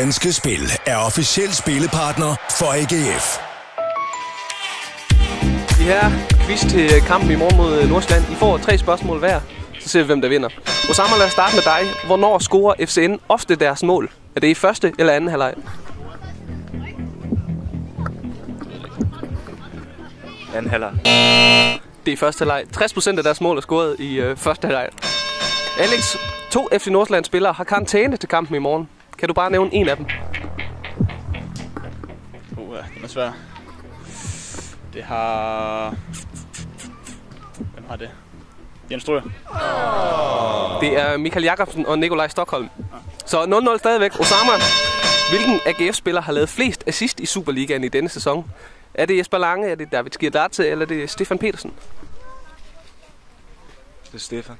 Danske Spil er officiel spillepartner for AGF. Det her quiz til kampen i morgen mod Nordsjælland. I får tre spørgsmål hver, så ser vi, hvem der vinder. Osama, lad os starte med dig. Hvornår scorer FCN ofte deres mål? Er det i første eller anden halvleg? Anden halvleg. Det er i første halvleg. 60% af deres mål er scoret i øh, første halvleg. Alex, to FC Nordsjælland spillere har karantæne til kampen i morgen. Kan du bare nævne en af dem? Uh, den er svær. Det har... Hvem har det? Jens Strøer. Det er Michael Jakobsen og Nikolaj Stockholm. Så 0-0 stadigvæk. Osama, hvilken AGF-spiller har lavet flest assist i Superligaen i denne sæson? Er det Jesper Lange, er det David Skirdatze, eller er det Stefan Petersen? Det er Stefan.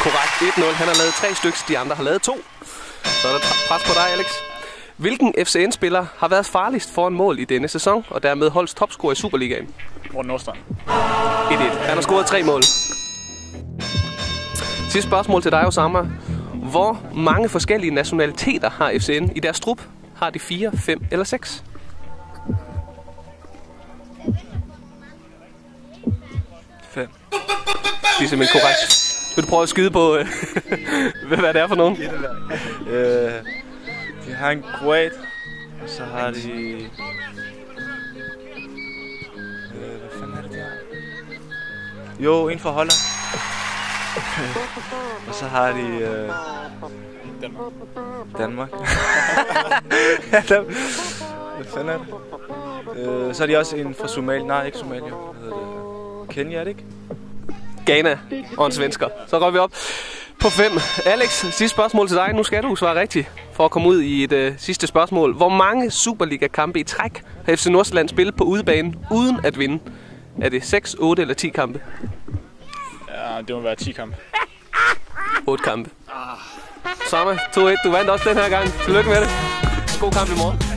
Korrekt, 1-0. Han har lavet tre stykker, de andre har lavet to. Så er der pres på dig, Alex. Hvilken FCN-spiller har været farligst for en mål i denne sæson, og dermed holdt topscorer i Superligaen? Morten Nordstrand. 1-1. Han har scoret tre mål. Sidste spørgsmål til dig, Osama. Hvor mange forskellige nationaliteter har FCN i deres trup? Har de 4, 5 eller 6? Fem. Det er simpelthen korrekt. Vil du prøve at skyde på, øh, hvad det er for nogen? Øh, de har en kroat, og så har de... Øh, hvad fanden er det der? Jo, en fra Holland. og så har de... Øh, Danmark. Danmark. Hvad fanden er det? Øh, så er de også en fra Somalia. Nej, ikke Somalia. Hvad hedder det? Kenya, er det ikke? Ghana og en svensker. Så går vi op på 5. Alex, sidste spørgsmål til dig. Nu skal du svare rigtigt for at komme ud i et øh, sidste spørgsmål. Hvor mange Superliga-kampe i træk har FC Nordsjælland spillet på udebane uden at vinde? Er det 6, 8 eller 10 kampe? Ja, det må være 10 kamp. 8 kampe. Samme 2-1. Du vandt også den her gang. Tillykke med det. God kamp i morgen.